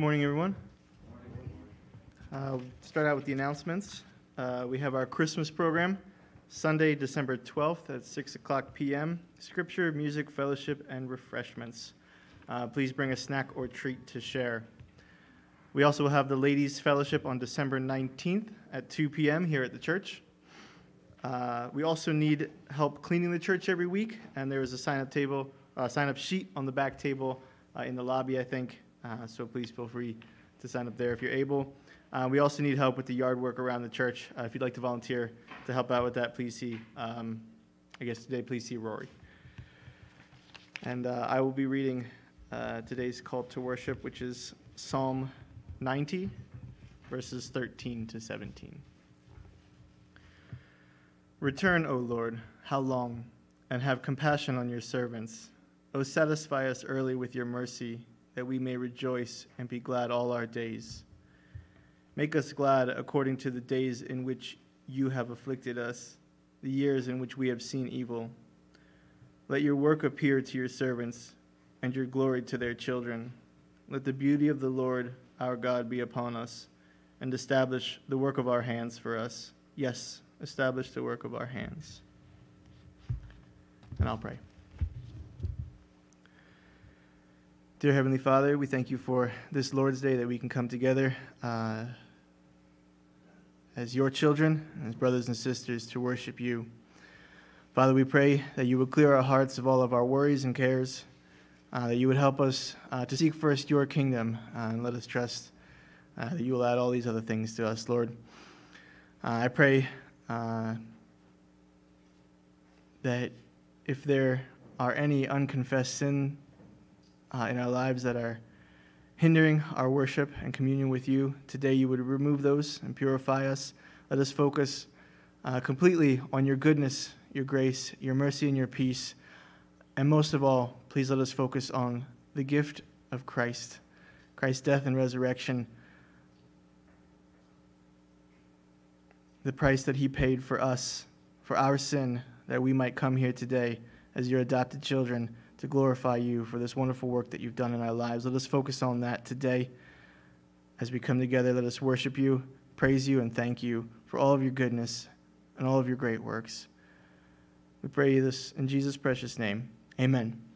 Good morning, everyone. Uh, Start out with the announcements. Uh, We have our Christmas program, Sunday, December 12th at 6 o'clock PM. Scripture, music, fellowship, and refreshments. Uh, Please bring a snack or treat to share. We also will have the Ladies Fellowship on December 19th at 2 PM here at the church. Uh, We also need help cleaning the church every week, and there is a sign-up table, uh, sign-up sheet on the back table uh, in the lobby, I think. Uh, So please feel free to sign up there if you're able. Uh, We also need help with the yard work around the church. Uh, If you'd like to volunteer to help out with that, please see, um, I guess today, please see Rory. And uh, I will be reading uh, today's call to worship, which is Psalm 90, verses 13 to 17. Return, O Lord, how long? And have compassion on your servants. O satisfy us early with your mercy, that we may rejoice and be glad all our days. Make us glad according to the days in which you have afflicted us, the years in which we have seen evil. Let your work appear to your servants, and your glory to their children. Let the beauty of the Lord our God be upon us, and establish the work of our hands for us. Yes, establish the work of our hands. And I'll pray. Dear Heavenly Father, we thank you for this Lord's Day that we can come together uh, as your children, as brothers and sisters, to worship you. Father, we pray that you would clear our hearts of all of our worries and cares, uh, that you would help us uh, to seek first your kingdom, uh, and let us trust uh, that you will add all these other things to us, Lord. Uh, I pray that if there are any unconfessed sin uh, in our lives that are hindering our worship and communion with you, today you would remove those and purify us. Let us focus uh, completely on your goodness, your grace, your mercy, and your peace. And most of all, please let us focus on the gift of Christ, Christ's death and resurrection, the price that he paid for us, for our sin, that we might come here today as your adopted children to glorify you for this wonderful work that you've done in our lives. Let us focus on that today. As we come together, let us worship you, praise you, and thank you for all of your goodness and all of your great works. We pray this in Jesus' precious name. Amen.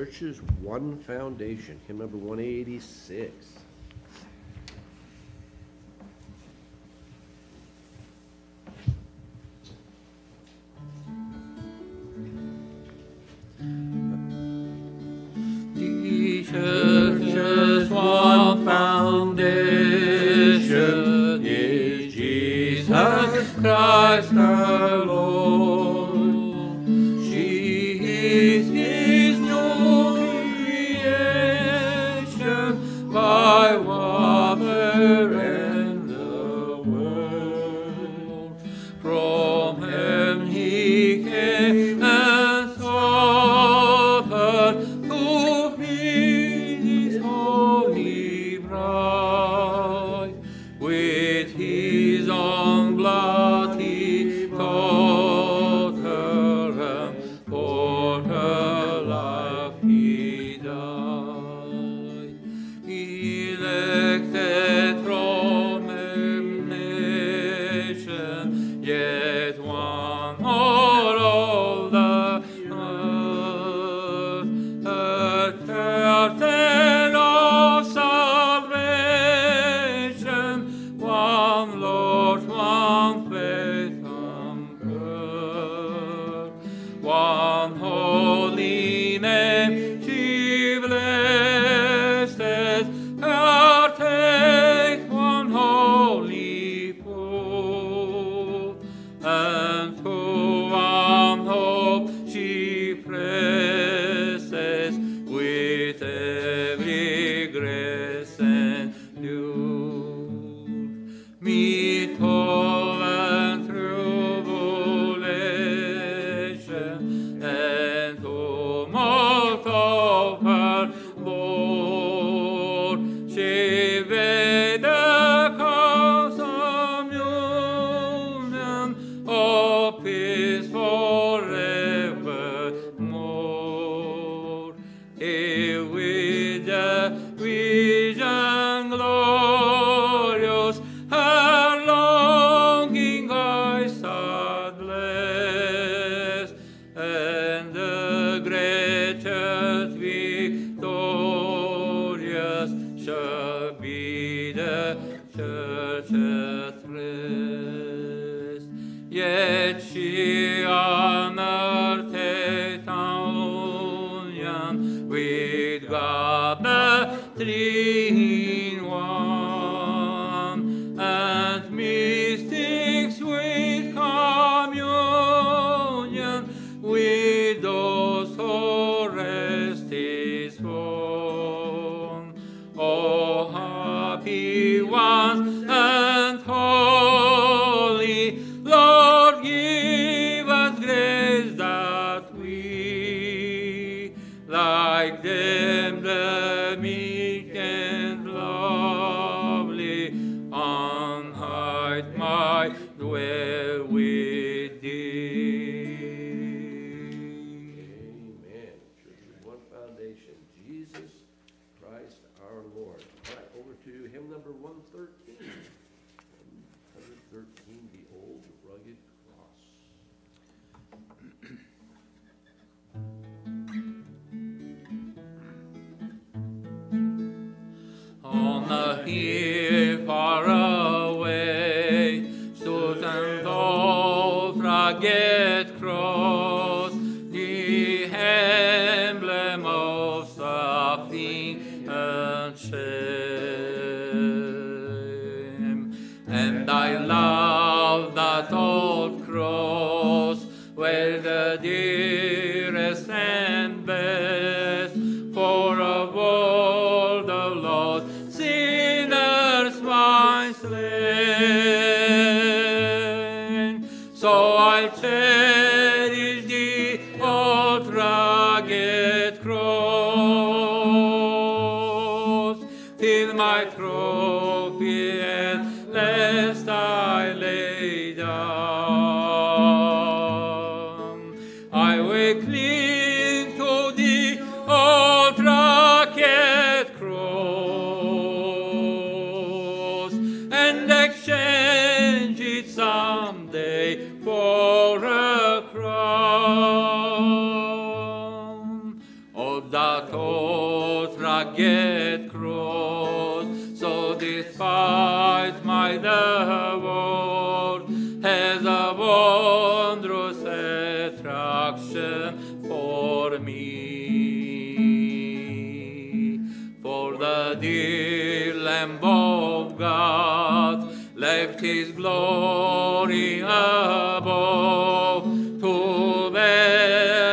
The church's one foundation, hymn number 186. Height might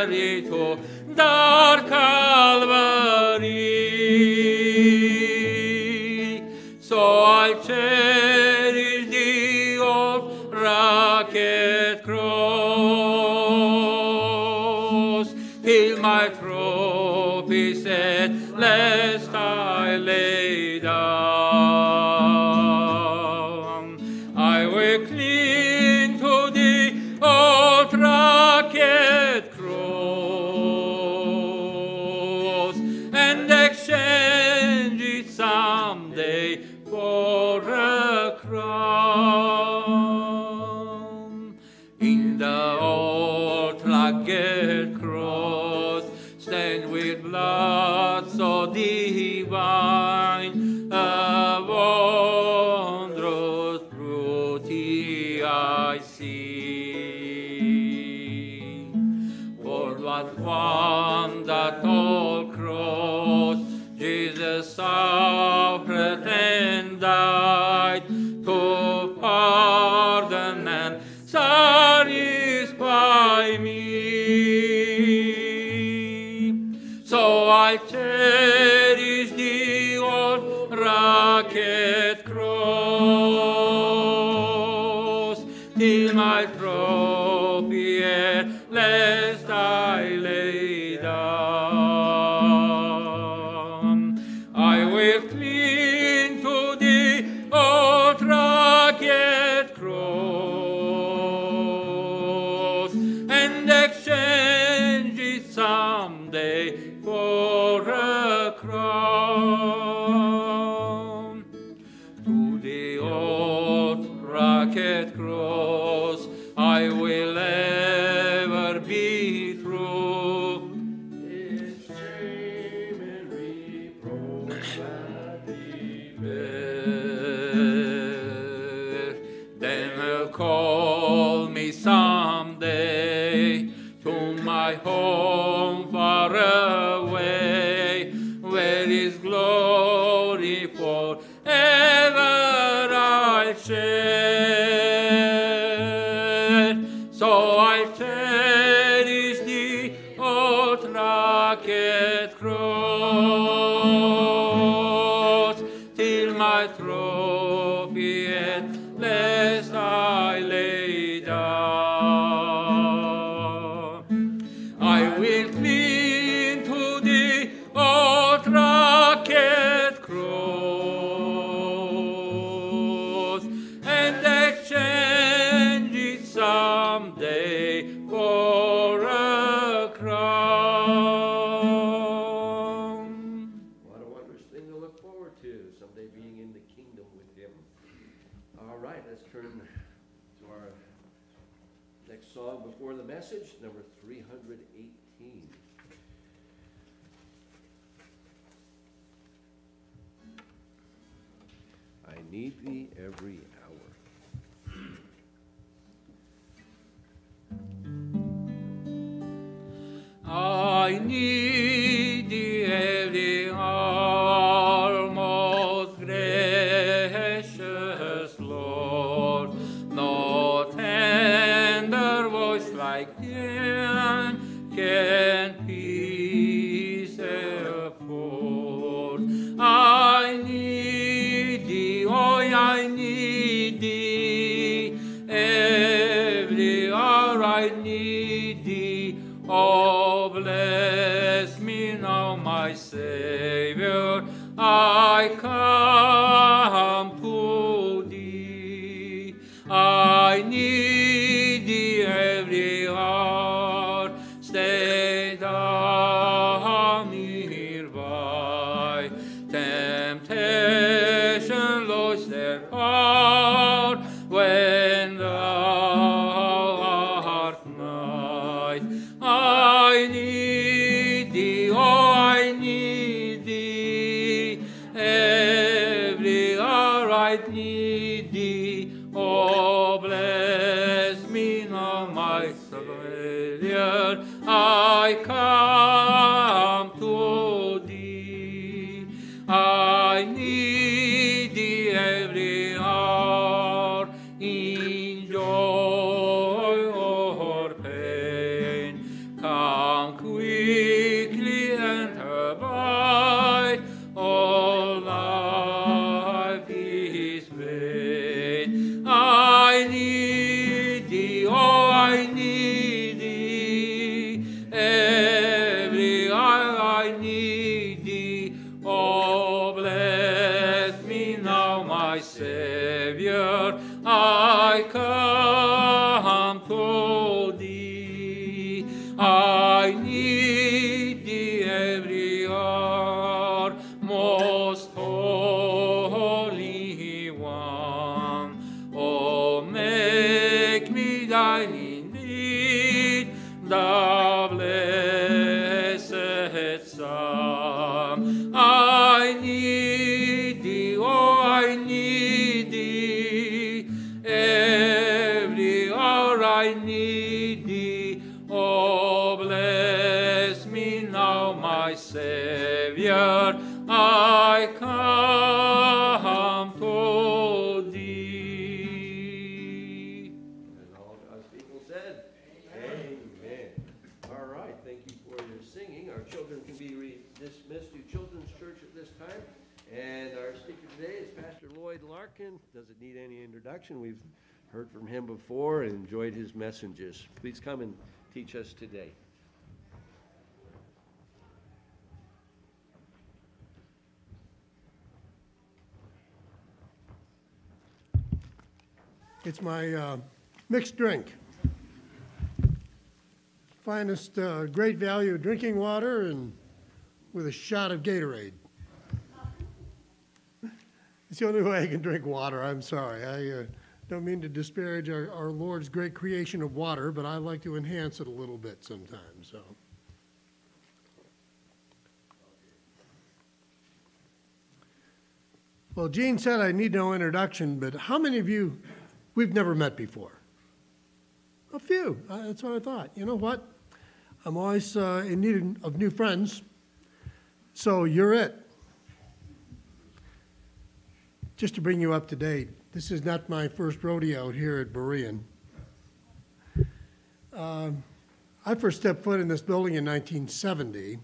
bear Pastor Lloyd Larkin doesn't need any introduction. We've heard from him before and enjoyed his messages. Please come and teach us today. It's my uh, mixed drink. Finest uh, great value drinking water and with a shot of Gatorade. It's the only way I can drink water. I'm sorry. I uh, don't mean to disparage our, our Lord's great creation of water, but I like to enhance it a little bit sometimes. So. Well, Gene said I need no introduction, but how many of you we've never met before? A few. Uh, that's what I thought. You know what? I'm always uh, in need of new friends, so you're it just to bring you up to date, this is not my first rodeo here at Berean. Um, I first stepped foot in this building in 1970,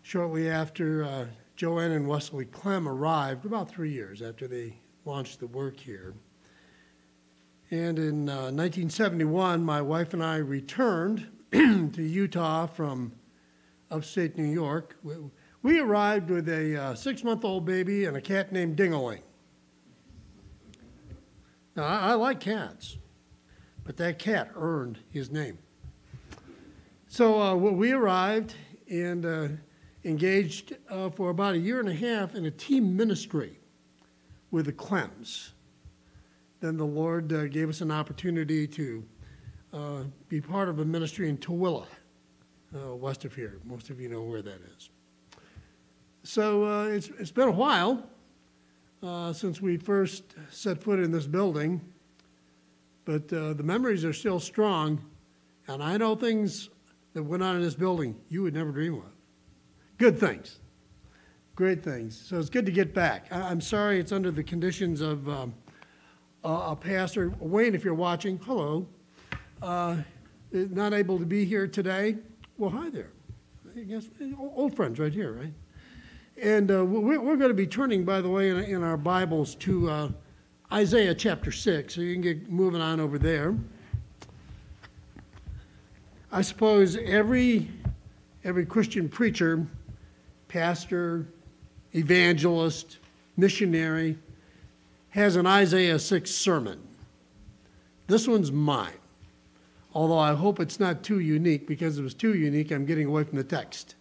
shortly after uh, Joanne and Wesley Clem arrived, about three years after they launched the work here. And in uh, 1971, my wife and I returned to Utah from upstate New York. We, arrived with a uh, six month old baby and a cat named Dingaling. Now, I, I like cats, but that cat earned his name. So uh, we arrived and uh, engaged uh, for about a year and a half in a team ministry with the Clems. Then the Lord uh, gave us an opportunity to uh, be part of a ministry in Tooele, west of here. Most of you know where that is. So uh, it's, it's been a while uh, since we first set foot in this building, but uh, the memories are still strong, and I know things that went on in this building you would never dream of. Good things, great things. So it's good to get back. I- I'm sorry it's under the conditions of um, a a pastor. Wayne, if you're watching, hello. Uh, Not able to be here today. Well, hi there. I guess, old friends right here, right? And uh, we're, we're going to be turning, by the way, in, in our Bibles to uh, Isaiah chapter 6. So you can get moving on over there. I suppose every, every Christian preacher, pastor, evangelist, missionary has an Isaiah 6 sermon. This one's mine. Although I hope it's not too unique because if it's too unique, I'm getting away from the text.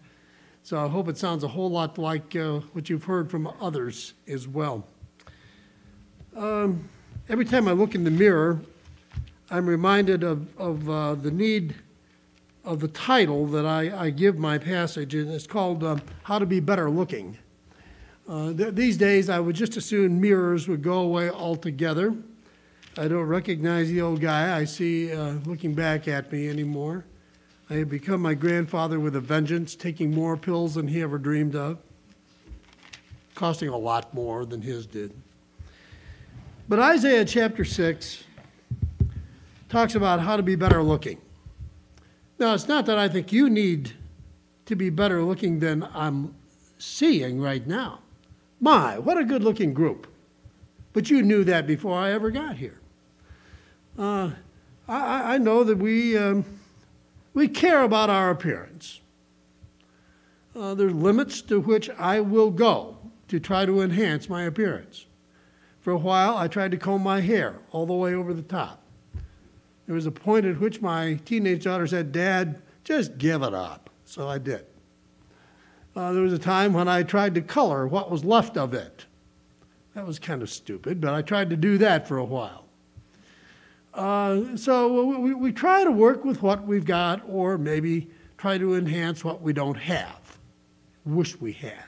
So I hope it sounds a whole lot like uh, what you've heard from others as well. Um, every time I look in the mirror, I'm reminded of, of uh, the need of the title that I, I give my passage, and it's called um, How to Be Better Looking. Uh, th- these days, I would just assume mirrors would go away altogether. I don't recognize the old guy I see uh, looking back at me anymore. I have become my grandfather with a vengeance, taking more pills than he ever dreamed of, costing a lot more than his did. But Isaiah chapter 6 talks about how to be better looking. Now, it's not that I think you need to be better looking than I'm seeing right now. My, what a good looking group. But you knew that before I ever got here. Uh, I, I know that we, um, we care about our appearance. Uh, there's limits to which I will go to try to enhance my appearance. For a while, I tried to comb my hair all the way over the top. There was a point at which my teenage daughter said, Dad, just give it up. So I did. Uh, there was a time when I tried to color what was left of it. That was kind of stupid, but I tried to do that for a while. Uh, so we, we try to work with what we've got, or maybe try to enhance what we don't have, wish we had.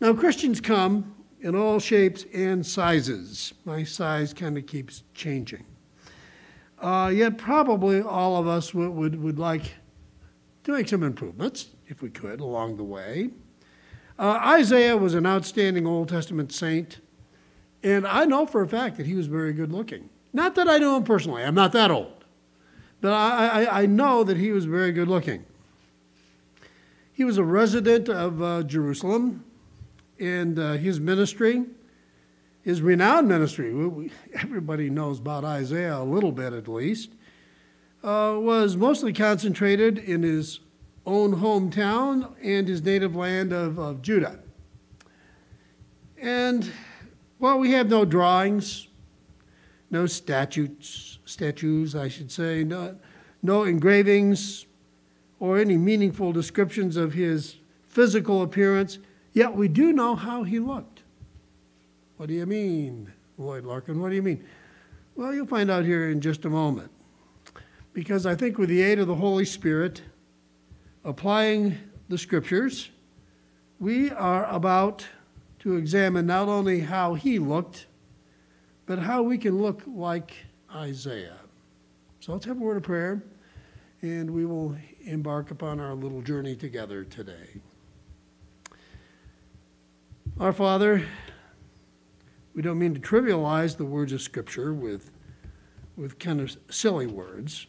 Now, Christians come in all shapes and sizes. My size kind of keeps changing. Uh, yet, probably all of us would, would, would like to make some improvements, if we could, along the way. Uh, Isaiah was an outstanding Old Testament saint, and I know for a fact that he was very good looking. Not that I know him personally, I'm not that old, but I, I, I know that he was very good looking. He was a resident of uh, Jerusalem, and uh, his ministry, his renowned ministry, we, we, everybody knows about Isaiah a little bit at least, uh, was mostly concentrated in his own hometown and his native land of, of Judah. And while we have no drawings, no statues, statues, I should say, no, no engravings or any meaningful descriptions of his physical appearance, yet we do know how he looked. What do you mean, Lloyd Larkin? What do you mean? Well, you'll find out here in just a moment. Because I think with the aid of the Holy Spirit, applying the scriptures, we are about to examine not only how he looked, but how we can look like Isaiah. So let's have a word of prayer, and we will embark upon our little journey together today. Our Father, we don't mean to trivialize the words of Scripture with, with kind of silly words,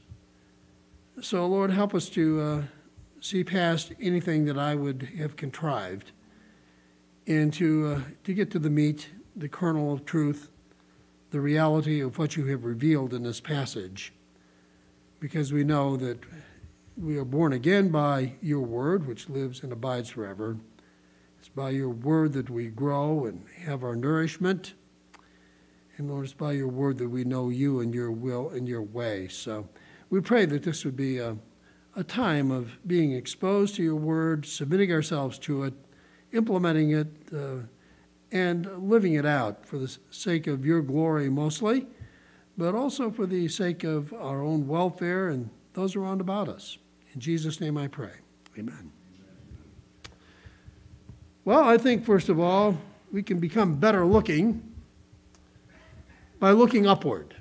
So, Lord, help us to uh, see past anything that I would have contrived and to, uh, to get to the meat, the kernel of truth, the reality of what you have revealed in this passage. Because we know that we are born again by your word, which lives and abides forever. It's by your word that we grow and have our nourishment. And Lord, it's by your word that we know you and your will and your way. So we pray that this would be a, a time of being exposed to your word, submitting ourselves to it, implementing it, uh, and living it out for the sake of your glory mostly, but also for the sake of our own welfare and those around about us. In Jesus' name I pray. Amen. Well, I think, first of all, we can become better looking by looking upward.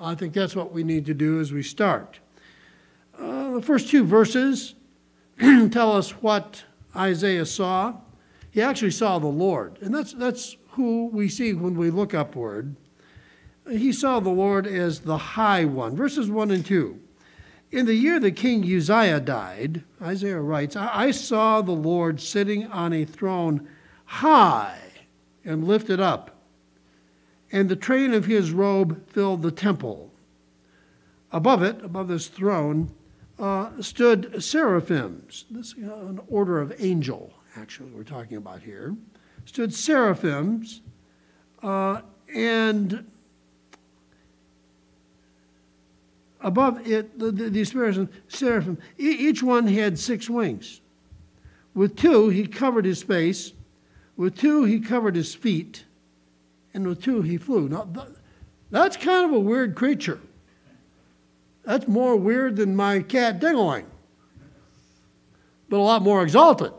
I think that's what we need to do as we start. Uh, the first two verses tell us what Isaiah saw. He actually saw the Lord, and that's, that's who we see when we look upward. He saw the Lord as the High One. Verses 1 and 2. In the year that King Uzziah died, Isaiah writes, I saw the Lord sitting on a throne high and lifted up, and the train of his robe filled the temple. Above it, above this throne, uh, stood seraphims. This is an order of angel, actually, we're talking about here. Stood seraphims, uh, and above it, the, the, these seraphim, each one had six wings. With two, he covered his face. With two, he covered his feet. And with two, he flew. Now, that's kind of a weird creature. That's more weird than my cat Dingaling, but a lot more exalted.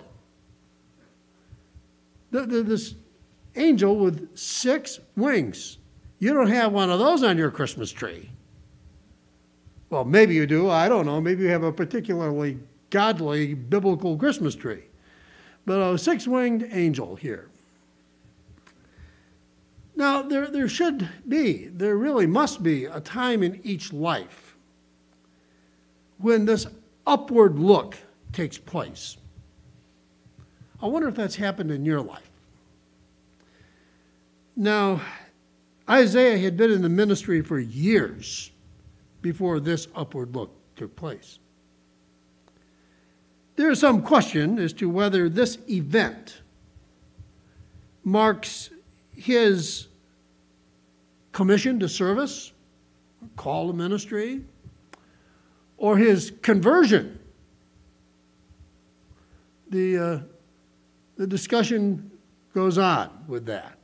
This angel with six wings. You don't have one of those on your Christmas tree. Well, maybe you do. I don't know. Maybe you have a particularly godly biblical Christmas tree. But a six winged angel here. Now, there, there should be, there really must be a time in each life when this upward look takes place. I wonder if that's happened in your life. Now, Isaiah had been in the ministry for years before this upward look took place. There is some question as to whether this event marks his commission to service, call to ministry, or his conversion. The, uh, the discussion goes on with that.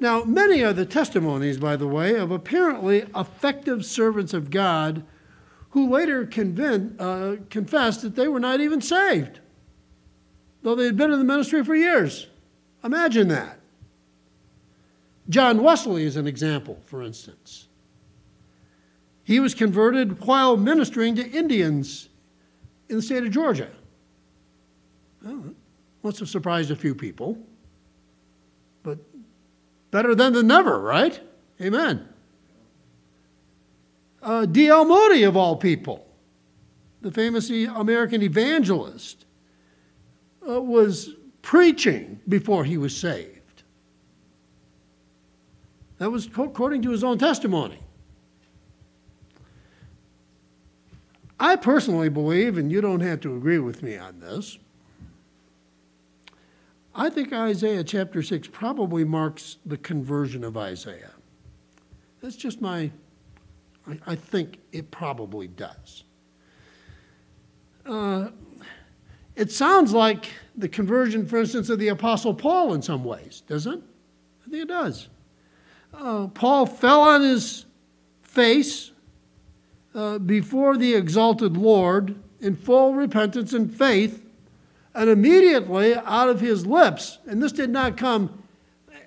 Now, many are the testimonies, by the way, of apparently effective servants of God who later convinced, uh, confessed that they were not even saved, though they had been in the ministry for years. Imagine that. John Wesley is an example, for instance. He was converted while ministering to Indians in the state of Georgia. Well, must have surprised a few people. But better than than never, right? Amen. Uh, D.L. Moody, of all people, the famous American evangelist, uh, was preaching before he was saved. That was according to his own testimony. I personally believe, and you don't have to agree with me on this, I think Isaiah chapter 6 probably marks the conversion of Isaiah. That's just my, I, I think it probably does. Uh, it sounds like the conversion, for instance, of the Apostle Paul in some ways, doesn't it? I think it does. Uh, Paul fell on his face uh, before the exalted Lord in full repentance and faith and immediately out of his lips, and this did not come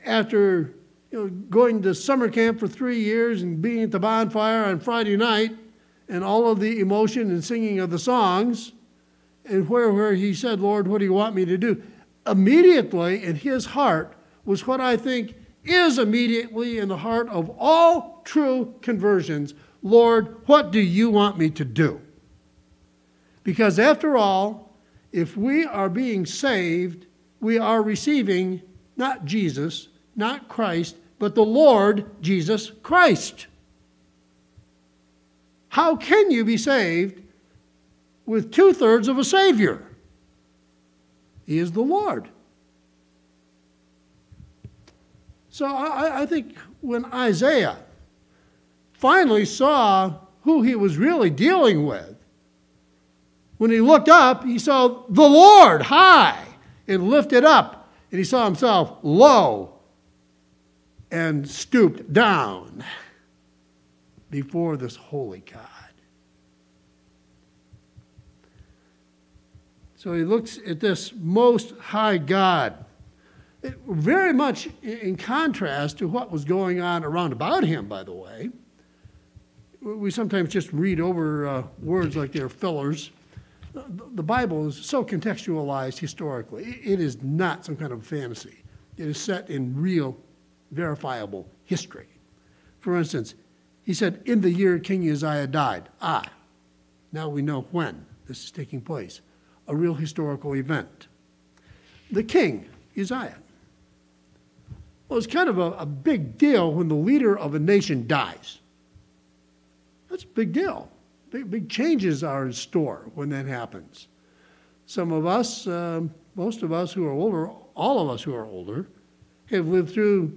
after you know, going to summer camp for three years and being at the bonfire on Friday night and all of the emotion and singing of the songs, and where, where he said, Lord, what do you want me to do? Immediately in his heart was what I think is immediately in the heart of all true conversions Lord, what do you want me to do? Because after all, if we are being saved, we are receiving not Jesus, not Christ, but the Lord Jesus Christ. How can you be saved with two thirds of a Savior? He is the Lord. So I, I think when Isaiah finally saw who he was really dealing with, when he looked up, he saw the Lord high and lifted up, and he saw himself low and stooped down before this holy God. So he looks at this most high God, very much in contrast to what was going on around about him, by the way. We sometimes just read over uh, words like they're fillers. The, Bible is so contextualized historically. It, it is not some kind of fantasy. It is set in real, verifiable history. For instance, he said, In the year King Uzziah died. Ah, now we know when this is taking place a real historical event. The king, Uzziah. Well, it's kind of a, a big deal when the leader of a nation dies. That's a big deal. Big, big changes are in store when that happens. Some of us, um, most of us who are older, all of us who are older, have lived through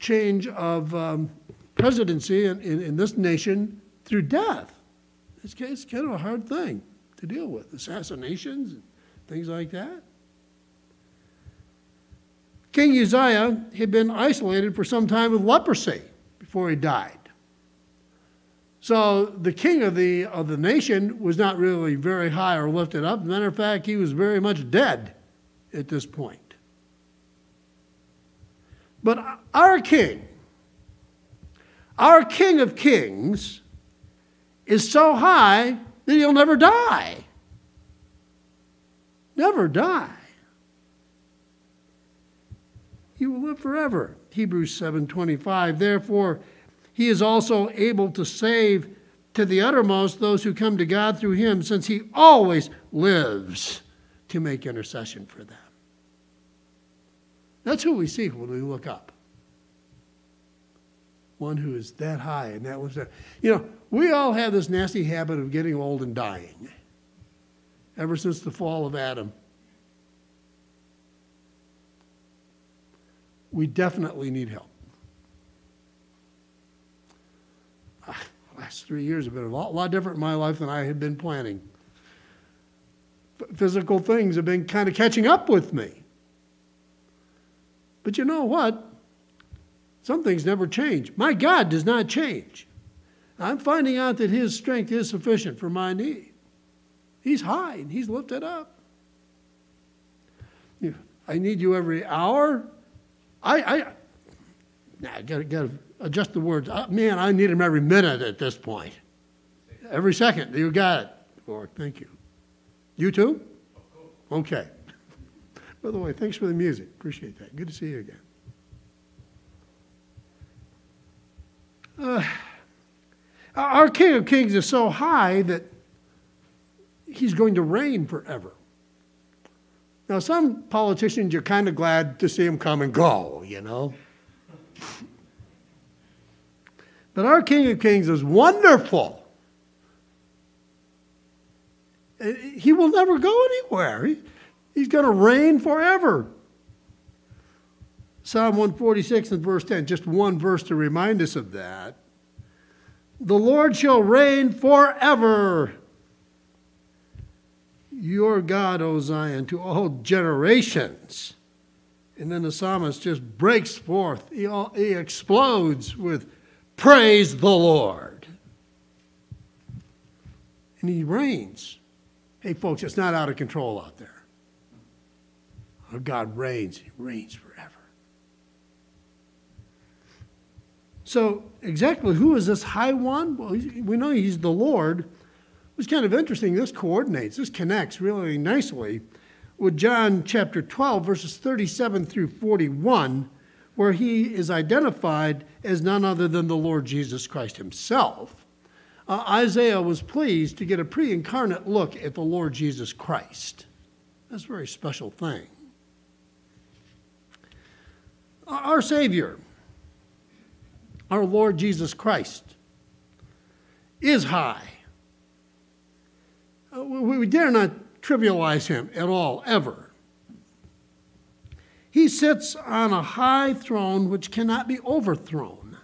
change of um, presidency in, in, in, this nation through death. It's, it's kind of a hard thing to deal with assassinations and things like that. King Uzziah had been isolated for some time with leprosy before he died. So the king of the, of the nation was not really very high or lifted up. Matter of fact, he was very much dead at this point. But our king, our king of kings, is so high that he'll never die. Never die. He will live forever. Hebrews 7:25. Therefore, he is also able to save to the uttermost those who come to God through him, since he always lives to make intercession for them. That's who we see when we look up. One who is that high and that was that. You know, we all have this nasty habit of getting old and dying ever since the fall of Adam. We definitely need help. Ah, last three years have been a lot, lot different in my life than I had been planning. Physical things have been kind of catching up with me. But you know what? Some things never change. My God does not change. I'm finding out that His strength is sufficient for my need. He's high and He's lifted up. I need you every hour. I, I, I gotta, gotta adjust the words. Uh, man, I need Him every minute at this point. Every second. You got it, Lord. Thank you. You too? Okay. By the way, thanks for the music. Appreciate that. Good to see you again. Uh, our King of Kings is so high that he's going to reign forever. Now, some politicians, you're kind of glad to see him come and go, you know. But our King of Kings is wonderful. He will never go anywhere. He, He's going to reign forever. Psalm 146 and verse 10, just one verse to remind us of that. The Lord shall reign forever. Your God, O Zion, to all generations. And then the psalmist just breaks forth. He, he explodes with praise the Lord. And he reigns. Hey, folks, it's not out of control out there. Our God reigns. He reigns forever. So, exactly who is this high one? Well, we know he's the Lord. It's kind of interesting. This coordinates, this connects really nicely with John chapter 12, verses 37 through 41, where he is identified as none other than the Lord Jesus Christ himself, uh, Isaiah was pleased to get a pre incarnate look at the Lord Jesus Christ. That's a very special thing. Our Savior, our Lord Jesus Christ, is high. Uh, we we dare not trivialize him at all, ever. He sits on a high throne which cannot be overthrown.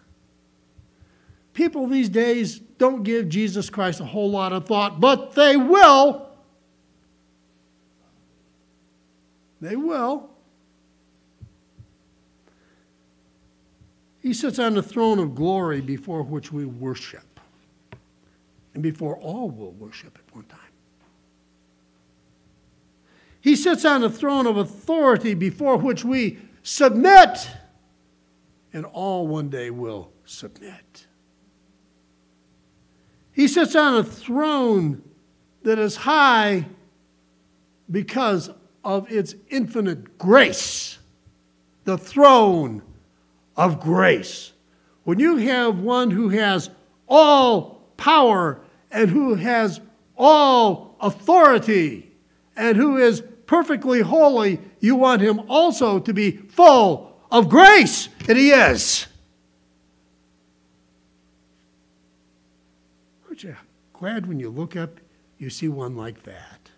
People these days don't give Jesus Christ a whole lot of thought, but they will. They will. He sits on the throne of glory before which we worship, and before all will worship at one time. He sits on a throne of authority before which we submit, and all one day will submit. He sits on a throne that is high because of its infinite grace, the throne of grace. When you have one who has all power and who has all authority and who is perfectly holy, you want him also to be full of grace, and he is. Aren't you glad when you look up, you see one like that?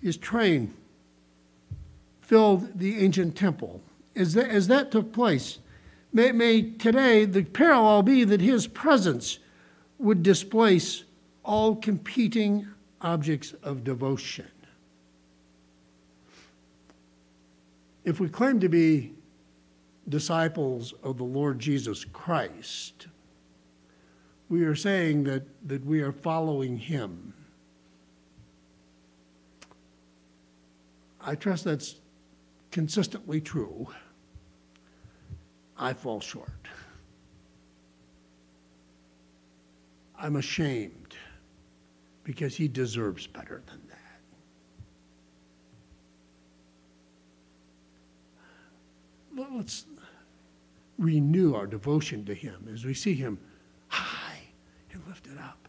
His train filled the ancient temple. As that, as that took place, may, may today the parallel be that his presence would displace all competing objects of devotion. If we claim to be disciples of the Lord Jesus Christ, we are saying that, that we are following him. I trust that's consistently true. I fall short. I'm ashamed because he deserves better than that. Let's renew our devotion to him as we see him high and lifted up.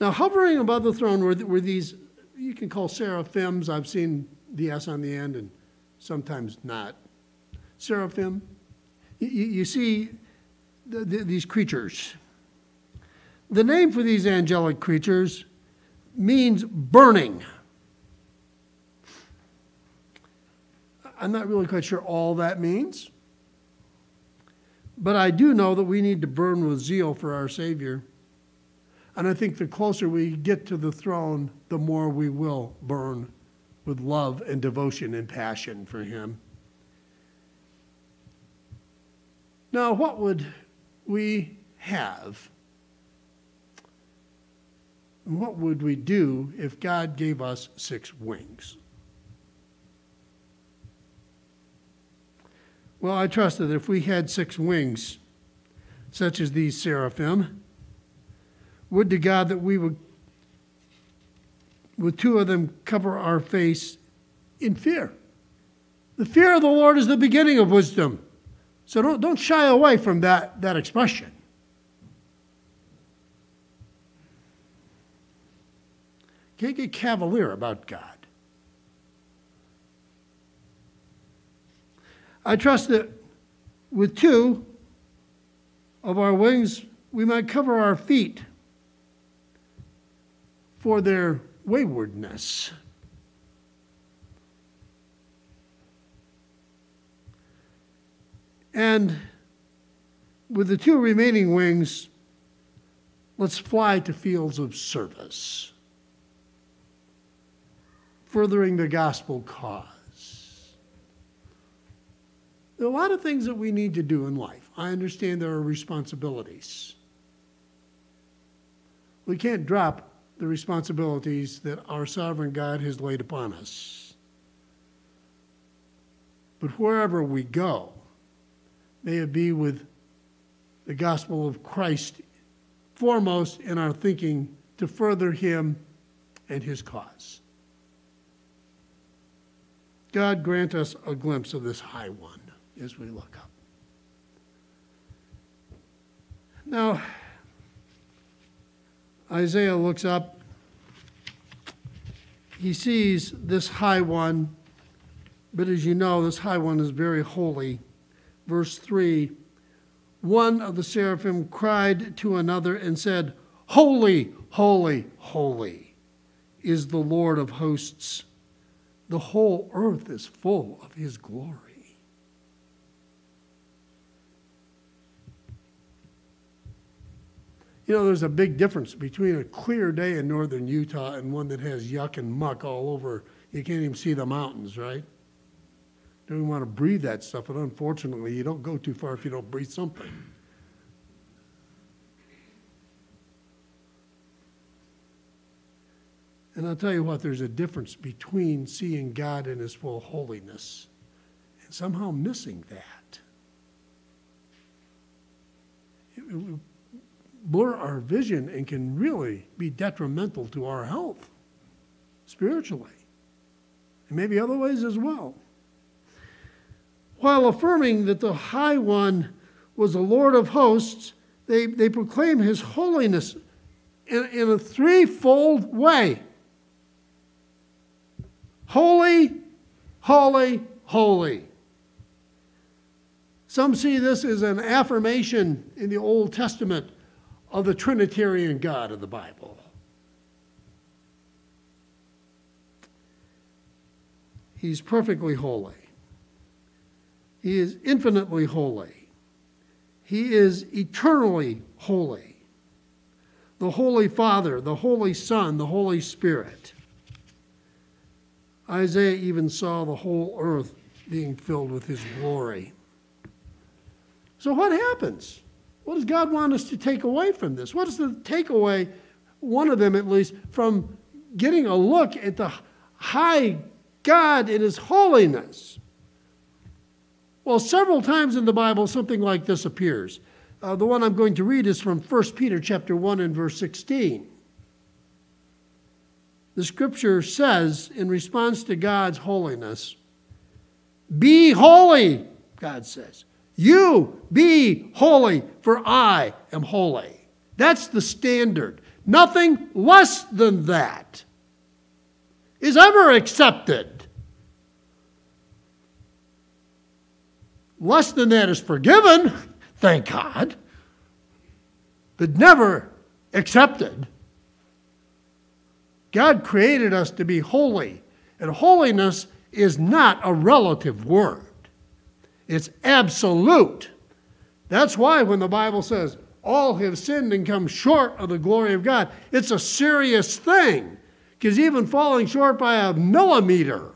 Now, hovering above the throne were, were these, you can call seraphims. I've seen the S on the end and sometimes not. Seraphim. You, you see the, the, these creatures. The name for these angelic creatures means burning. I'm not really quite sure all that means, but I do know that we need to burn with zeal for our Savior. And I think the closer we get to the throne, the more we will burn with love and devotion and passion for Him. Now, what would we have? What would we do if God gave us six wings? Well, I trust that if we had six wings, such as these seraphim, would to God that we would, with two of them, cover our face in fear. The fear of the Lord is the beginning of wisdom. So don't, don't shy away from that, that expression. Can't get cavalier about God. I trust that with two of our wings, we might cover our feet for their waywardness. And with the two remaining wings, let's fly to fields of service, furthering the gospel cause. There are a lot of things that we need to do in life. I understand there are responsibilities. We can't drop the responsibilities that our sovereign God has laid upon us. But wherever we go, may it be with the gospel of Christ foremost in our thinking to further Him and his cause. God grant us a glimpse of this high one as we look up. Now, Isaiah looks up. He sees this high one, but as you know, this high one is very holy. Verse 3 One of the seraphim cried to another and said, Holy, holy, holy is the Lord of hosts. The whole earth is full of his glory. You know, there's a big difference between a clear day in northern Utah and one that has yuck and muck all over. You can't even see the mountains, right? Don't want to breathe that stuff, and unfortunately, you don't go too far if you don't breathe something. And I'll tell you what, there's a difference between seeing God in his full holiness and somehow missing that. It will blur our vision and can really be detrimental to our health spiritually, and maybe other ways as well. While affirming that the High One was the Lord of hosts, they, they proclaim his holiness in, in a threefold way holy, holy, holy. Some see this as an affirmation in the Old Testament of the Trinitarian God of the Bible. He's perfectly holy. He is infinitely holy. He is eternally holy. The Holy Father, the Holy Son, the Holy Spirit. Isaiah even saw the whole earth being filled with his glory. So, what happens? What does God want us to take away from this? What is the takeaway, one of them at least, from getting a look at the high God in his holiness? Well, several times in the Bible, something like this appears. Uh, the one I'm going to read is from 1 Peter chapter 1 and verse 16. The scripture says, in response to God's holiness, Be holy, God says. You be holy, for I am holy. That's the standard. Nothing less than that is ever accepted. Less than that is forgiven, thank God, but never accepted. God created us to be holy, and holiness is not a relative word. It's absolute. That's why when the Bible says, all have sinned and come short of the glory of God, it's a serious thing. Because even falling short by a millimeter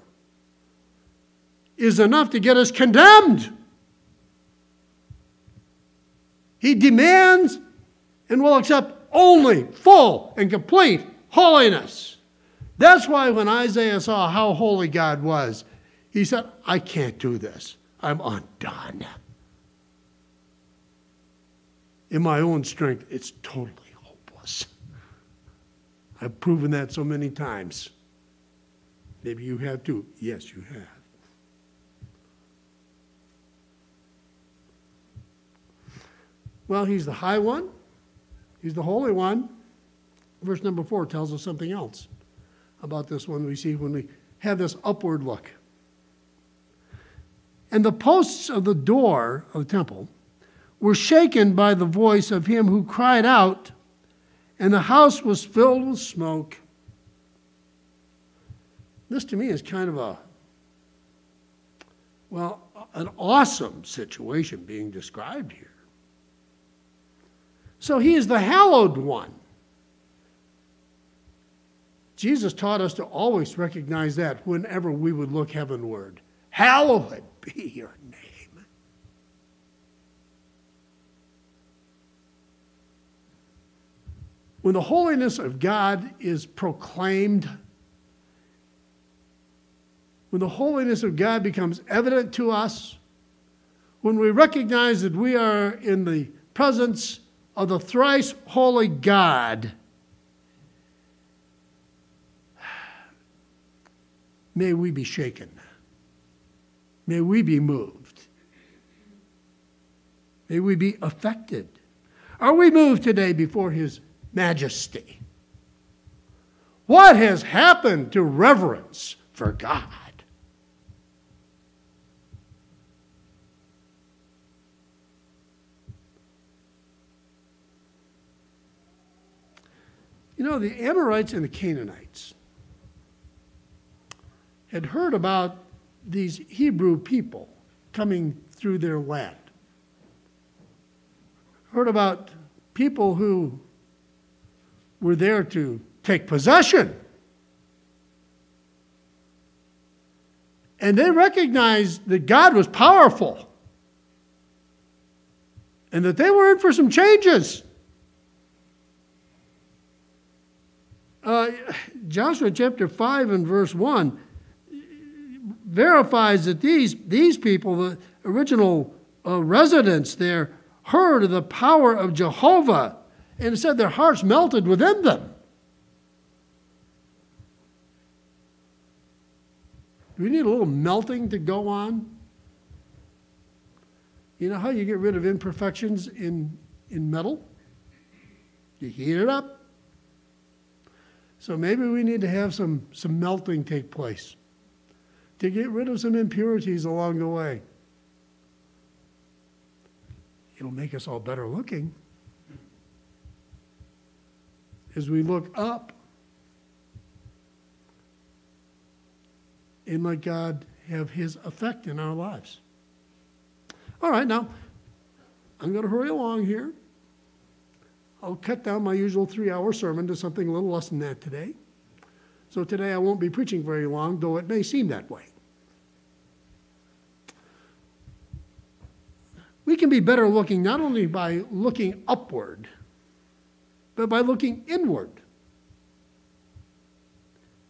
is enough to get us condemned. He demands and will accept only full and complete holiness. That's why when Isaiah saw how holy God was, he said, I can't do this. I'm undone. In my own strength, it's totally hopeless. I've proven that so many times. Maybe you have too. Yes, you have. Well, he's the high one, he's the holy one. Verse number four tells us something else about this one we see when we have this upward look. And the posts of the door of the temple were shaken by the voice of him who cried out, and the house was filled with smoke. This to me is kind of a, well, an awesome situation being described here. So he is the hallowed one. Jesus taught us to always recognize that whenever we would look heavenward. Hallowed be your name. When the holiness of God is proclaimed, when the holiness of God becomes evident to us, when we recognize that we are in the presence of the thrice holy God, may we be shaken. May we be moved. May we be affected. Are we moved today before His majesty? What has happened to reverence for God? You know, the Amorites and the Canaanites had heard about these Hebrew people coming through their land. Heard about people who were there to take possession. And they recognized that God was powerful and that they were in for some changes. Uh, Joshua chapter 5 and verse 1 verifies that these, these people, the original uh, residents there, heard of the power of Jehovah, and said their hearts melted within them. Do we need a little melting to go on? You know how you get rid of imperfections in, in metal? You heat it up. So maybe we need to have some, some melting take place to get rid of some impurities along the way. It'll make us all better looking. As we look up and let God have His effect in our lives. All right, now, I'm going to hurry along here. I'll cut down my usual three hour sermon to something a little less than that today. So today I won't be preaching very long, though it may seem that way. We can be better looking not only by looking upward, but by looking inward.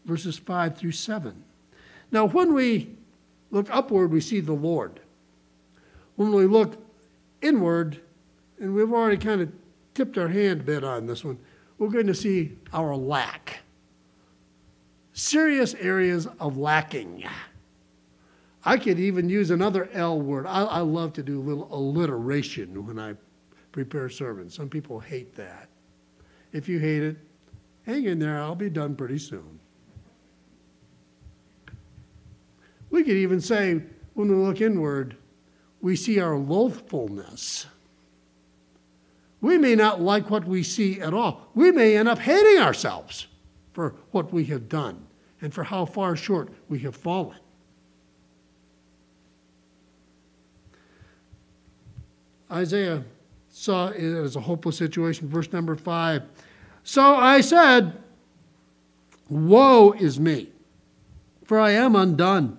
Verses 5 through 7. Now, when we look upward, we see the Lord. When we look inward, and we've already kind of tipped our hand a bit on this one, we're going to see our lack. Serious areas of lacking. I could even use another L word. I, I love to do a little alliteration when I prepare sermons. Some people hate that. If you hate it, hang in there. I'll be done pretty soon. We could even say, when we look inward, we see our loathfulness. We may not like what we see at all. We may end up hating ourselves for what we have done and for how far short we have fallen. Isaiah saw it as a hopeless situation. Verse number five. So I said, Woe is me, for I am undone,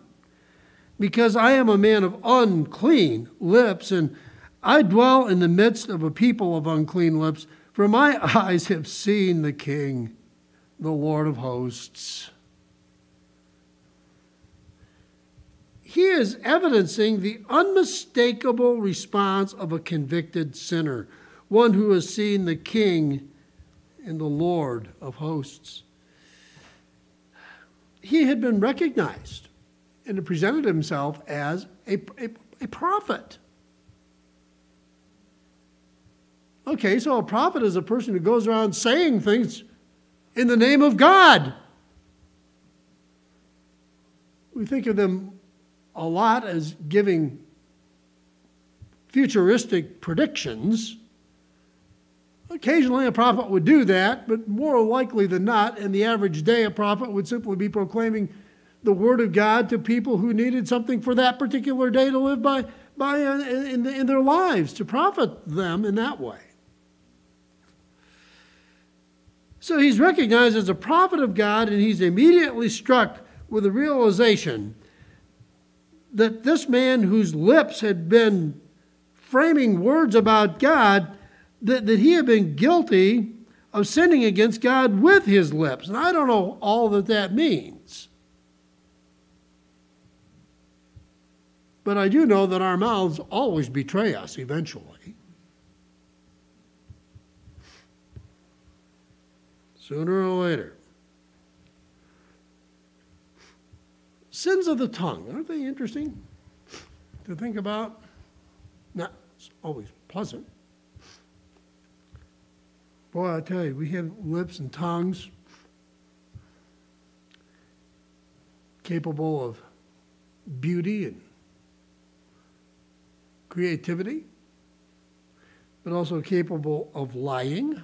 because I am a man of unclean lips, and I dwell in the midst of a people of unclean lips, for my eyes have seen the King, the Lord of hosts. he is evidencing the unmistakable response of a convicted sinner, one who has seen the King and the Lord of hosts. He had been recognized and had presented himself as a, a, a prophet. Okay, so a prophet is a person who goes around saying things in the name of God. We think of them a lot as giving futuristic predictions. Occasionally, a prophet would do that, but more likely than not, in the average day, a prophet would simply be proclaiming the word of God to people who needed something for that particular day to live by, by uh, in, in their lives, to profit them in that way. So he's recognized as a prophet of God, and he's immediately struck with the realization that this man whose lips had been framing words about God, that, that he had been guilty of sinning against God with his lips. And I don't know all that that means. But I do know that our mouths always betray us eventually. Sooner or later. Sins of the tongue, aren't they interesting to think about? Not always pleasant. Boy, I tell you, we have lips and tongues capable of beauty and creativity, but also capable of lying.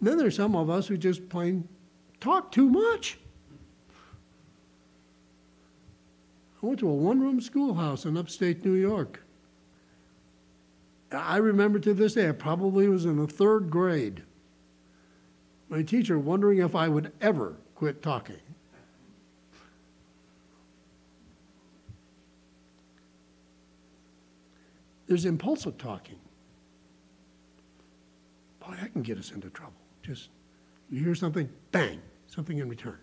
And then there's some of us who just plain talk too much. I went to a one room schoolhouse in upstate New York. I remember to this day, I probably was in the third grade. My teacher wondering if I would ever quit talking. There's impulsive talking. Boy, that can get us into trouble. Just, you hear something, bang, something in return.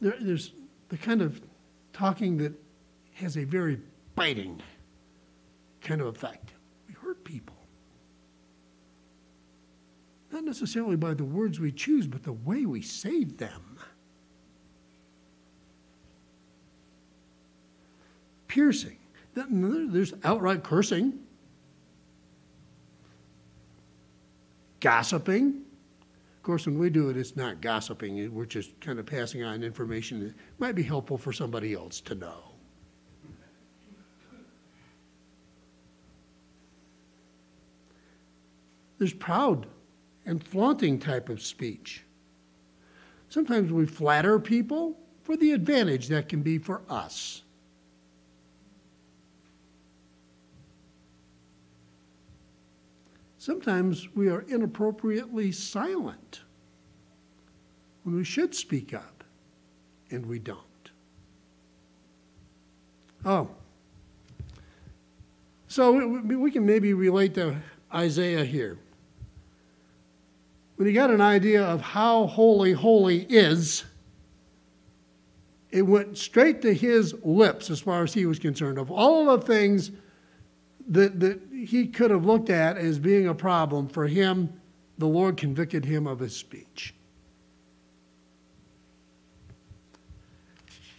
There, there's the kind of talking that has a very biting kind of effect. We hurt people. Not necessarily by the words we choose, but the way we say them. Piercing. There's outright cursing, gossiping. Of course, when we do it, it's not gossiping. We're just kind of passing on information that might be helpful for somebody else to know. There's proud and flaunting type of speech. Sometimes we flatter people for the advantage that can be for us. Sometimes we are inappropriately silent when we should speak up, and we don't. Oh. So we can maybe relate to Isaiah here. When he got an idea of how holy holy is, it went straight to his lips as far as he was concerned. Of all the things that, that he could have looked at as being a problem, for him, the Lord convicted him of his speech.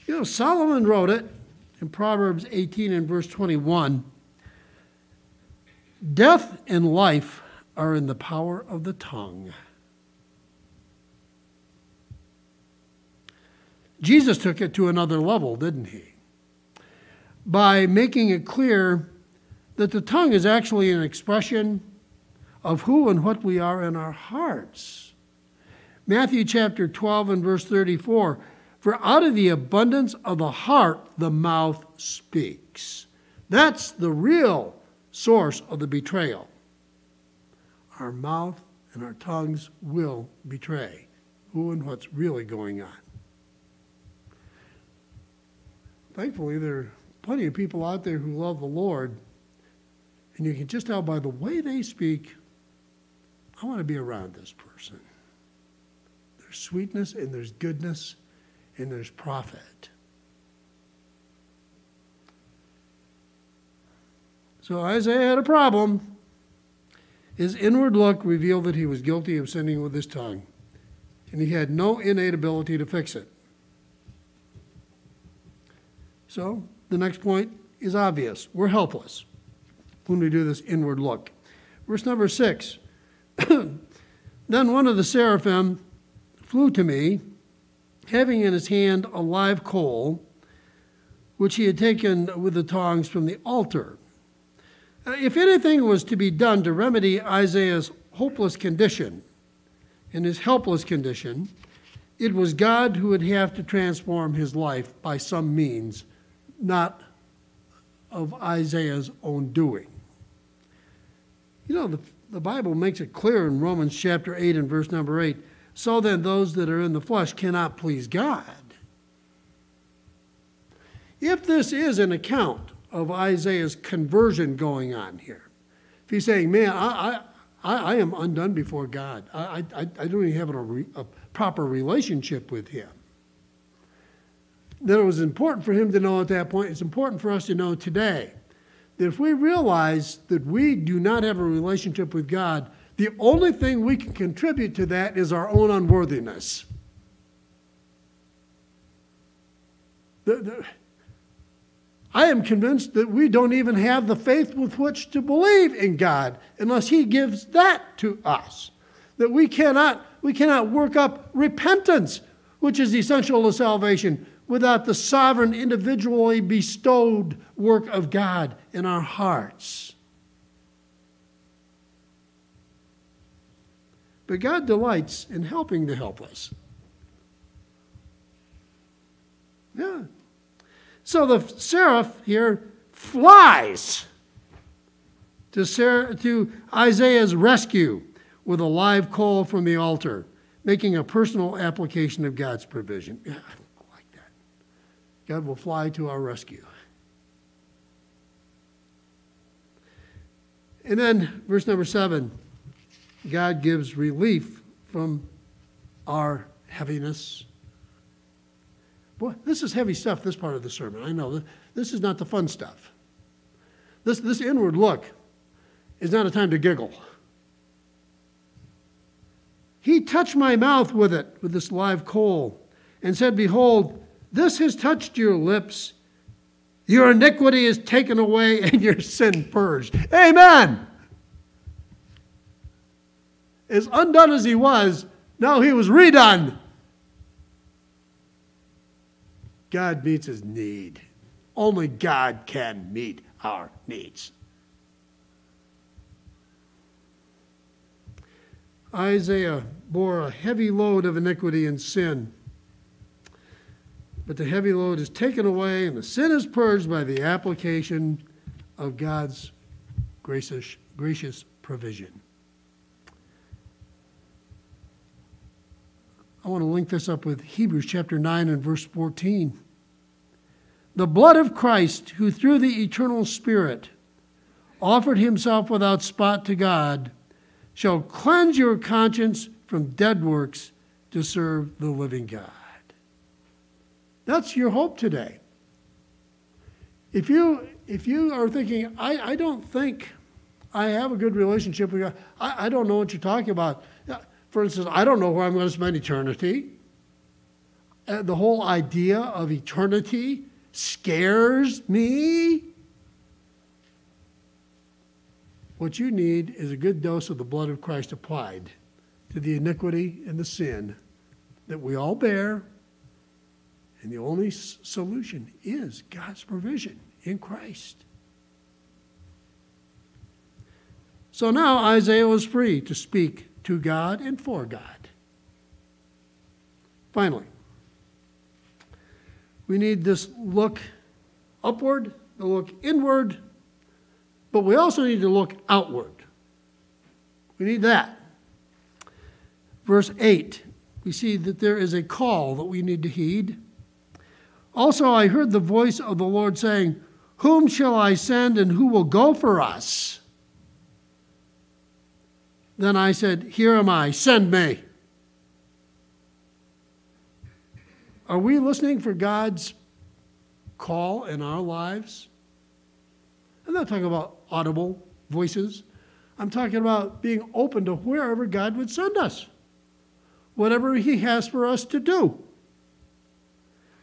You know, Solomon wrote it in Proverbs 18 and verse 21 Death and life are in the power of the tongue. Jesus took it to another level, didn't he? By making it clear that the tongue is actually an expression of who and what we are in our hearts. Matthew chapter 12 and verse 34 For out of the abundance of the heart, the mouth speaks. That's the real source of the betrayal. Our mouth and our tongues will betray who and what's really going on. Thankfully, there are plenty of people out there who love the Lord and you can just tell by the way they speak, I want to be around this person. There's sweetness and there's goodness and there's profit. So Isaiah had a problem. His inward look revealed that he was guilty of sinning with his tongue, and he had no innate ability to fix it. So the next point is obvious we're helpless when we do this inward look. Verse number six Then one of the seraphim flew to me, having in his hand a live coal, which he had taken with the tongs from the altar. Uh, if anything was to be done to remedy Isaiah's hopeless condition and his helpless condition, it was God who would have to transform his life by some means, not of Isaiah's own doing. You know, the, the Bible makes it clear in Romans chapter 8 and verse number 8 so then those that are in the flesh cannot please God. If this is an account of Isaiah's conversion going on here, if he's saying, man, I, I, I am undone before God, I, I, I don't even have a, re, a proper relationship with him, then it was important for him to know at that point, it's important for us to know today that if we realize that we do not have a relationship with God, the only thing we can contribute to that is our own unworthiness. The, the, I am convinced that we don't even have the faith with which to believe in God unless He gives that to us. That we cannot, we cannot work up repentance, which is essential to salvation, without the sovereign, individually bestowed work of God in our hearts. But God delights in helping the helpless. Yeah. So the seraph here flies to, Sarah, to Isaiah's rescue with a live coal from the altar, making a personal application of God's provision. Yeah. God will fly to our rescue. And then, verse number seven God gives relief from our heaviness. Boy, this is heavy stuff, this part of the sermon. I know. This is not the fun stuff. This, this inward look is not a time to giggle. He touched my mouth with it, with this live coal, and said, Behold, this has touched your lips. Your iniquity is taken away and your sin purged. Amen. As undone as he was, now he was redone. God meets his need. Only God can meet our needs. Isaiah bore a heavy load of iniquity and sin. But the heavy load is taken away and the sin is purged by the application of God's gracious, gracious provision. I want to link this up with Hebrews chapter 9 and verse 14. The blood of Christ, who through the eternal Spirit offered himself without spot to God, shall cleanse your conscience from dead works to serve the living God. That's your hope today. If you, if you are thinking, I, I don't think I have a good relationship with God, I, I don't know what you're talking about. For instance, I don't know where I'm going to spend eternity. Uh, the whole idea of eternity scares me. What you need is a good dose of the blood of Christ applied to the iniquity and the sin that we all bear. And the only solution is God's provision in Christ. So now Isaiah was free to speak to God and for God. Finally, we need this look upward, the look inward, but we also need to look outward. We need that. Verse 8, we see that there is a call that we need to heed. Also, I heard the voice of the Lord saying, Whom shall I send and who will go for us? Then I said, Here am I, send me. Are we listening for God's call in our lives? I'm not talking about audible voices. I'm talking about being open to wherever God would send us, whatever He has for us to do.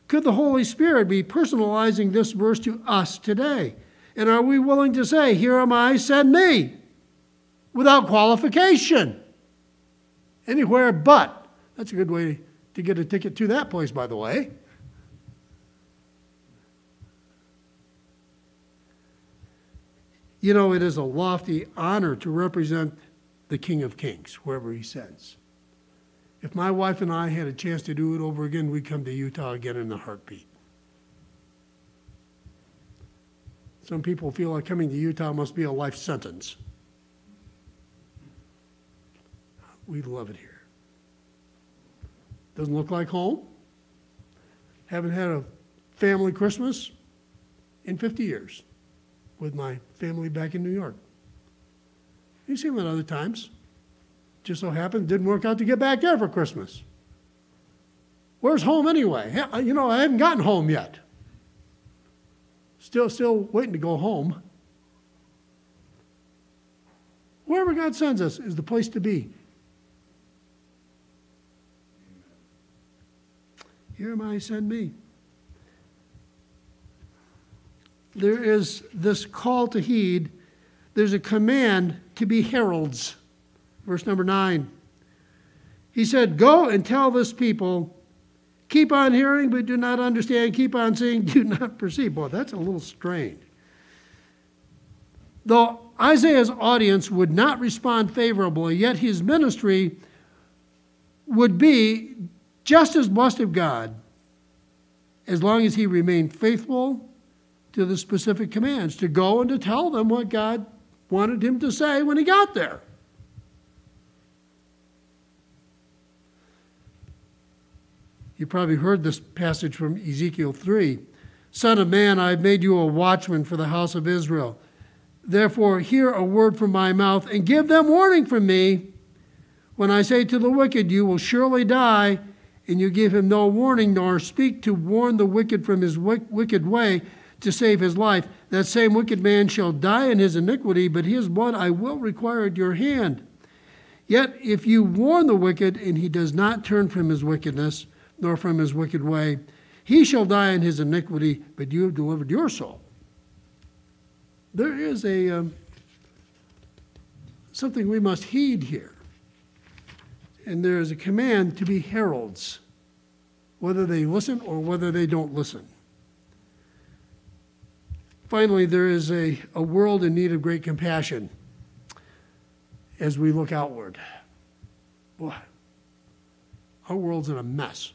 Could the Holy Spirit be personalizing this verse to us today? And are we willing to say, Here am I, send me? without qualification. Anywhere but. That's a good way to get a ticket to that place, by the way. You know, it is a lofty honor to represent the King of Kings, wherever he sends. If my wife and I had a chance to do it over again, we'd come to Utah again in a heartbeat. Some people feel like coming to Utah must be a life sentence. We love it here. Doesn't look like home. Haven't had a family Christmas in 50 years with my family back in New York. You see them at other times. Just so happened, didn't work out to get back there for Christmas. Where's home anyway? You know, I haven't gotten home yet. Still, still waiting to go home. Wherever God sends us is the place to be. Here am I, send me. there is this call to heed, there's a command to be heralds. Verse number nine. He said, Go and tell this people, keep on hearing but do not understand, keep on seeing, do not perceive. Boy, that's a little strange. Though Isaiah's audience would not respond favorably, yet his ministry would be just as blessed of God as long as he remained faithful to the specific commands to go and to tell them what God wanted him to say when he got there. You probably heard this passage from Ezekiel 3. Son of man, I have made you a watchman for the house of Israel. Therefore, hear a word from my mouth and give them warning from me. When I say to the wicked, You will surely die, and you give him no warning, nor speak to warn the wicked from his wicked way to save his life, that same wicked man shall die in his iniquity, but his blood I will require at your hand. Yet if you warn the wicked, and he does not turn from his wickedness, nor from his wicked way. He shall die in his iniquity, but you have delivered your soul. There is a um, something we must heed here. And there is a command to be heralds, whether they listen or whether they don't listen. Finally, there is a, a world in need of great compassion as we look outward. Boy, our world's in a mess.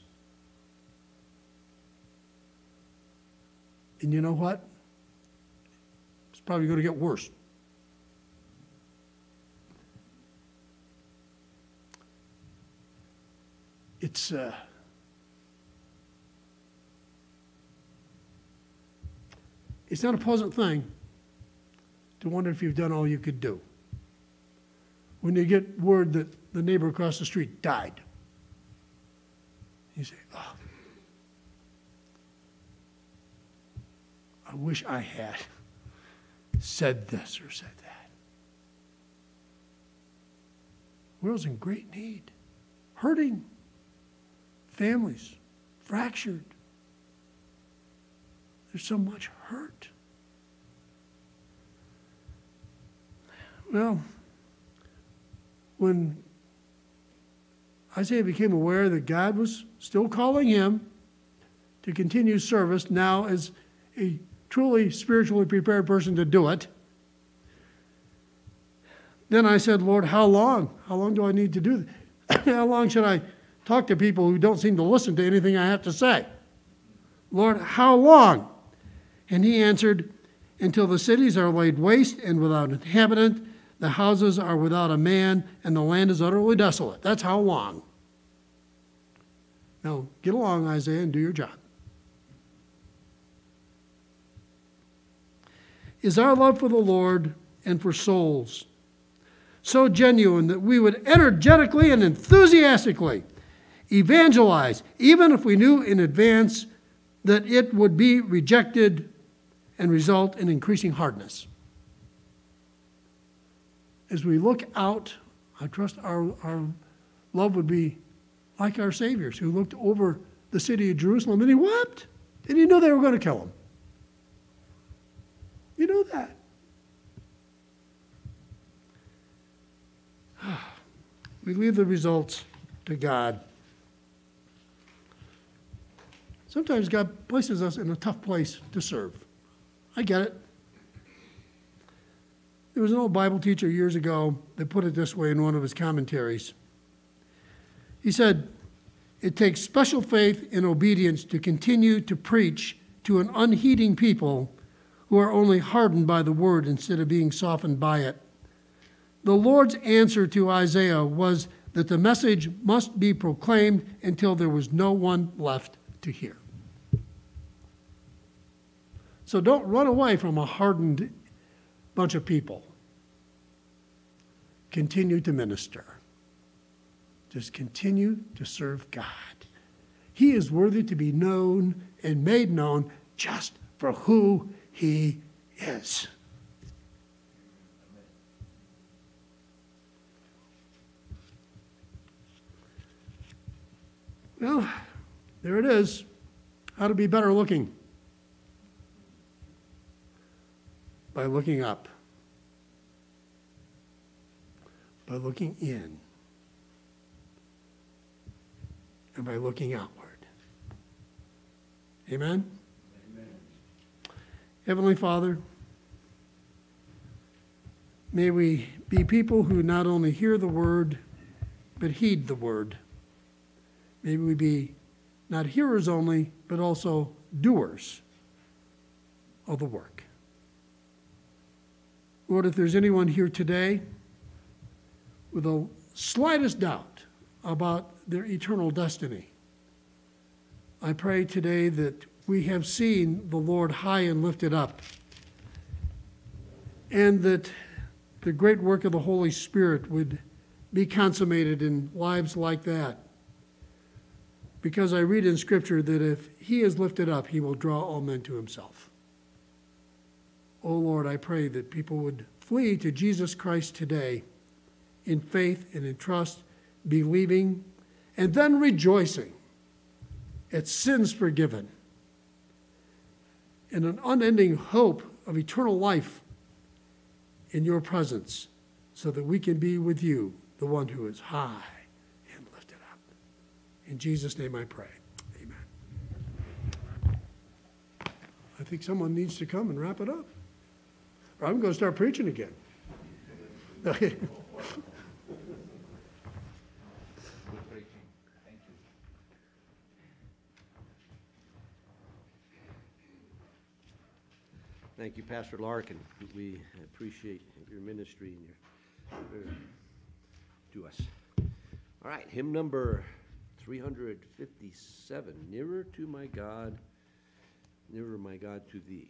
And you know what? It's probably going to get worse. It's uh, it's not a pleasant thing to wonder if you've done all you could do. When you get word that the neighbor across the street died, you say, "Oh, I wish I had said this or said that. The world's in great need, hurting, families fractured. There's so much hurt. Well, when Isaiah became aware that God was still calling him to continue service now as a truly spiritually prepared person to do it. Then I said, Lord, how long? How long do I need to do this? how long should I talk to people who don't seem to listen to anything I have to say? Lord, how long? And he answered, Until the cities are laid waste and without inhabitant, the houses are without a man, and the land is utterly desolate. That's how long. Now, get along, Isaiah, and do your job. Is our love for the Lord and for souls. So genuine that we would energetically and enthusiastically evangelize, even if we knew in advance that it would be rejected and result in increasing hardness. As we look out, I trust our, our love would be like our Savior's, who looked over the city of Jerusalem and he wept, and he knew they were going to kill him. You know that. We leave the results to God. Sometimes God places us in a tough place to serve. I get it. There was an old Bible teacher years ago that put it this way in one of his commentaries. He said, It takes special faith and obedience to continue to preach to an unheeding people who are only hardened by the word instead of being softened by it. The Lord's answer to Isaiah was that the message must be proclaimed until there was no one left to hear. So don't run away from a hardened bunch of people. Continue to minister. Just continue to serve God. He is worthy to be known and made known just for who he is. Well, there it is. How to be better looking. by looking up, by looking in, and by looking outward. Amen? Heavenly Father, may we be people who not only hear the word, but heed the word. May we be not hearers only, but also doers of the work. Lord, if there's anyone here today with the slightest doubt about their eternal destiny, I pray today that we have seen the Lord high and lifted up, and that the great work of the Holy Spirit would be consummated in lives like that. Because I read in Scripture that if He is lifted up, He will draw all men to Himself. Oh Lord, I pray that people would flee to Jesus Christ today in faith and in trust, believing, and then rejoicing at sins forgiven and an unending hope of eternal life in your presence so that we can be with you, the one who is high and lifted up. In Jesus' name I pray. Amen. I think someone needs to come and wrap it up. Or I'm going to start preaching again. Okay. Thank you, Pastor Larkin. We appreciate your ministry and your, your- to us. All right, hymn number three hundred fifty-seven, Nearer to my God, Nearer my God to thee.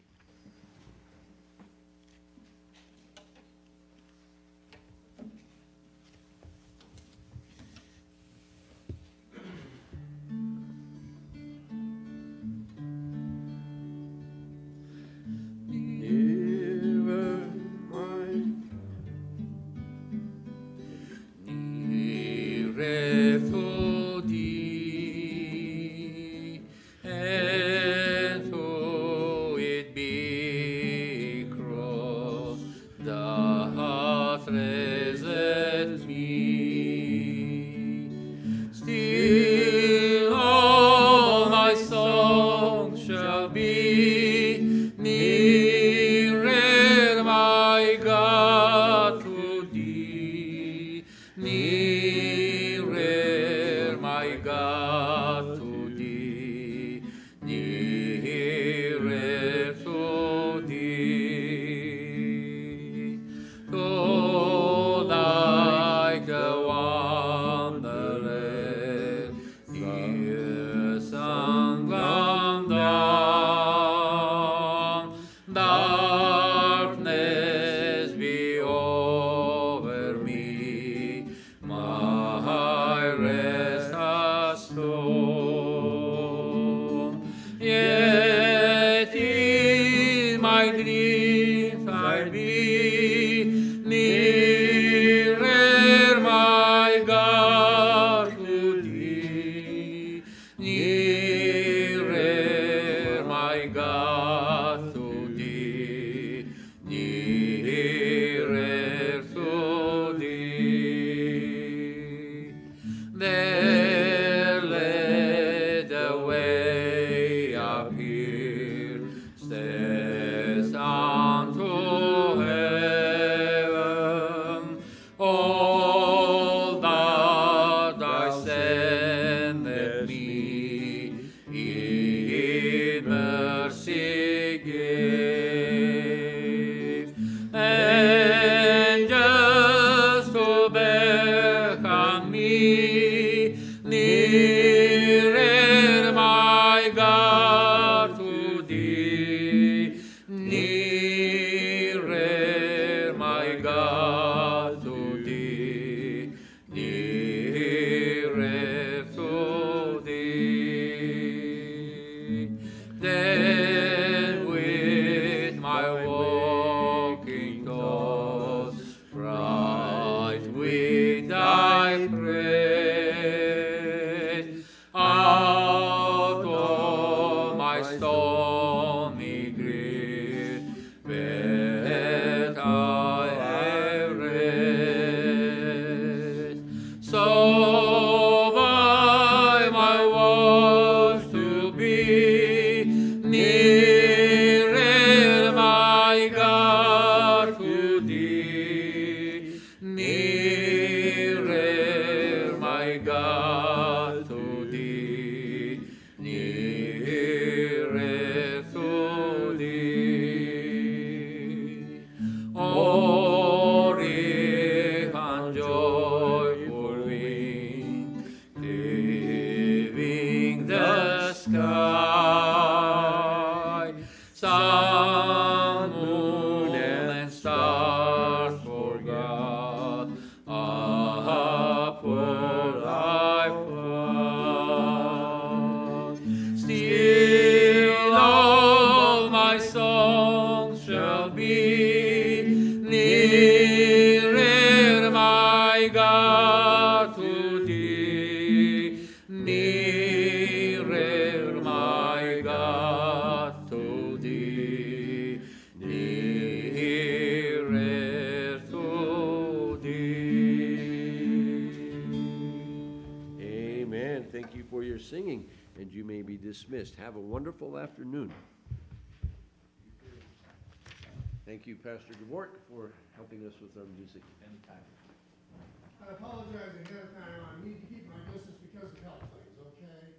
Thank you, Pastor DeWart, for helping us with our music. I apologize ahead of time, I need to keep my distance because of health things, okay?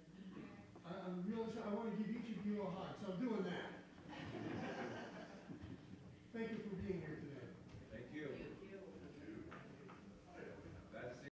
I, I'm really, I want to give each of you a hug.